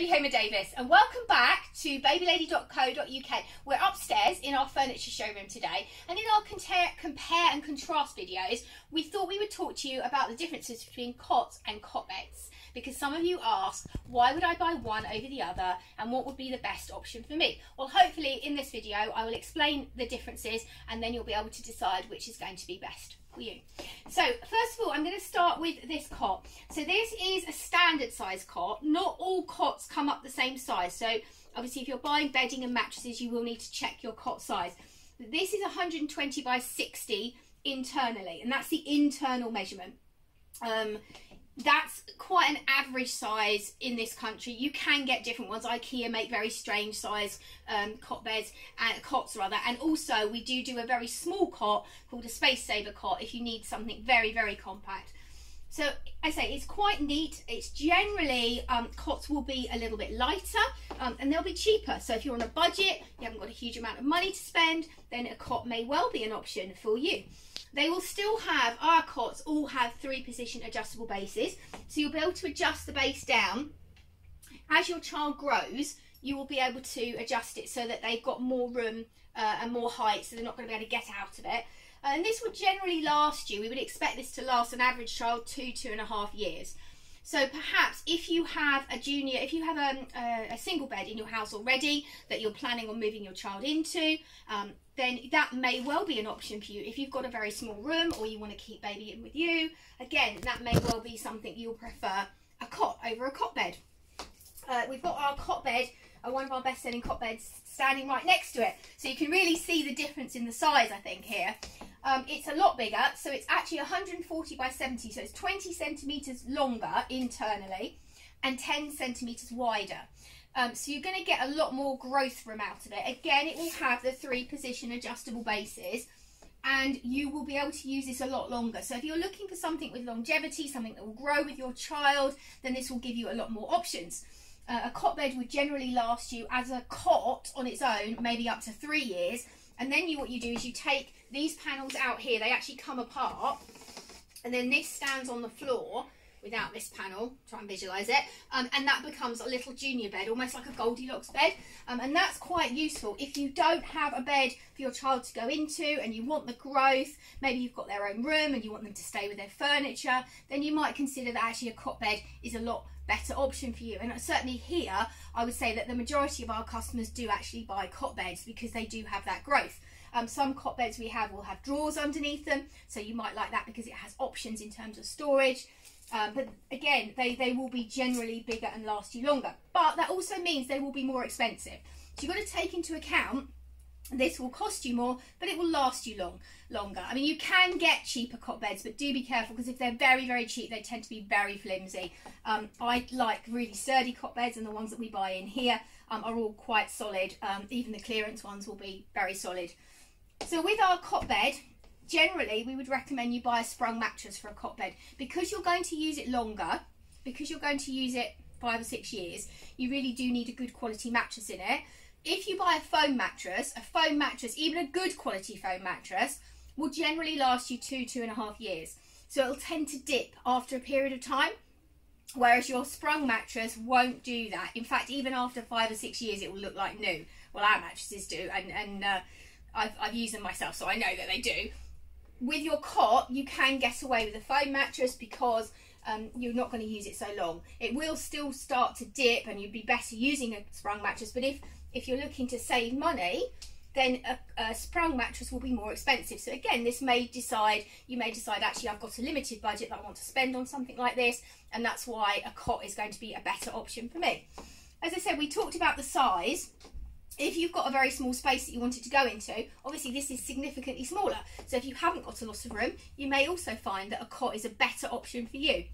Debbie Homer Davis, and welcome back to babylady.co.uk. We're upstairs in our furniture showroom today, and in our compare, and contrast videos, we thought we would talk to you about the differences between cots and cot beds. Because some of you asked, why would I buy one over the other, and what would be the best option for me? Well, hopefully, in this video, I will explain the differences, and then you'll be able to decide which is going to be best you. So first of all, I'm going to start with this cot. So this is a standard size cot. Not all cots come up the same size. So obviously if you're buying bedding and mattresses, you will need to check your cot size. This is 120 by 60 internally, and that's the internal measurement. Um, that's quite an average size in this country. You can get different ones. IKEA make very strange size um, cot beds and uh, cots rather. And also we do do a very small cot called a space saver cot if you need something very very compact. So I say it's quite neat. It's generally um, cots will be a little bit lighter um, and they'll be cheaper. So if you're on a budget, you haven't got a huge amount of money to spend, then a cot may well be an option for you. They will still have, our cots all have three position adjustable bases. So you'll be able to adjust the base down. As your child grows, you will be able to adjust it so that they've got more room uh, and more height so they're not going to be able to get out of it. And this would generally last you, we would expect this to last an average child two, two and a half years. So perhaps if you have a junior, if you have a, a, a, single bed in your house already that you're planning on moving your child into, um, then that may well be an option for you. If you've got a very small room or you want to keep baby in with you, again, that may well be something you'll prefer a cot over a cot bed. Uh, we've got our cot bed, uh, one of our best-selling cot beds, standing right next to it. So you can really see the difference in the size, I think, here. Um, it's a lot bigger, so it's actually 140 by 70, so it's 20 centimetres longer internally and 10 centimetres wider. Um, so you're going to get a lot more growth from out of it. Again, it will have the three position adjustable bases and you will be able to use this a lot longer. So if you're looking for something with longevity, something that will grow with your child, then this will give you a lot more options. Uh, a cot bed would generally last you as a cot on its own, maybe up to three years. And then you, what you do is you take these panels out here, they actually come apart. And then this stands on the floor without this panel, try and visualise it, um, and that becomes a little junior bed, almost like a Goldilocks bed, um, and that's quite useful. If you don't have a bed for your child to go into and you want the growth, maybe you've got their own room and you want them to stay with their furniture, then you might consider that actually a cot bed is a lot better option for you. And certainly here, I would say that the majority of our customers do actually buy cot beds because they do have that growth. Um, some cot beds we have will have drawers underneath them, so you might like that because it has options in terms of storage. Um, but again, they, they will be generally bigger and last you longer. But that also means they will be more expensive. So you've got to take into account this will cost you more, but it will last you long longer. I mean, you can get cheaper cot beds, but do be careful because if they're very, very cheap, they tend to be very flimsy. Um, I like really sturdy cot beds, and the ones that we buy in here um, are all quite solid. Um, even the clearance ones will be very solid. So with our cot bed, generally we would recommend you buy a sprung mattress for a cot bed. Because you're going to use it longer because you're going to use it five or six years you really do need a good quality mattress in it. If you buy a foam mattress a foam mattress even a good quality foam mattress will generally last you two two and a half years. So it'll tend to dip after a period of time whereas your sprung mattress won't do that. In fact even after five or six years it will look like new. Well our mattresses do and and uh, I've, I've used them myself so I know that they do with your cot, you can get away with a foam mattress because um, you're not going to use it so long. It will still start to dip and you'd be better using a sprung mattress. But if, if you're looking to save money, then a, a, sprung mattress will be more expensive. So again, this may decide, you may decide actually I've got a limited budget that I want to spend on something like this. And that's why a cot is going to be a better option for me. As I said, we talked about the size if you've got a very small space that you wanted to go into, obviously this is significantly smaller. So if you haven't got a lot of room, you may also find that a cot is a better option for you.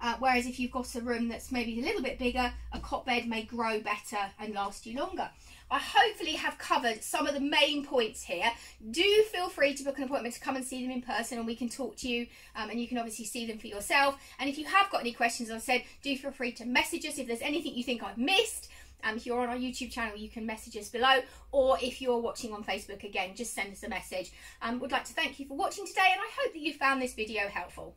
Uh, whereas if you've got a room that's maybe a little bit bigger, a cot bed may grow better and last you longer. I hopefully have covered some of the main points here. Do feel free to book an appointment to come and see them in person and we can talk to you um, and you can obviously see them for yourself. And if you have got any questions, as I said, do feel free to message us if there's anything you think I've missed. Um, if you're on our YouTube channel, you can message us below, or if you're watching on Facebook, again, just send us a message. Um, would like to thank you for watching today, and I hope that you found this video helpful.